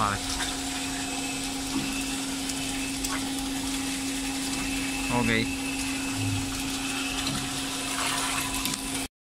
Vale. Ok.